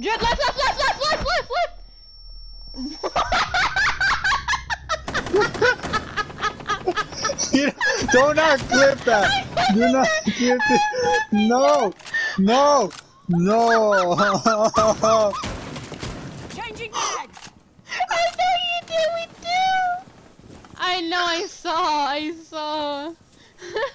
Jet, left, left, left, left, left, left, left. You do not clip that. Do not clip it. No, no, no. Changing bags. I know you did, we do. I know, I saw, I saw.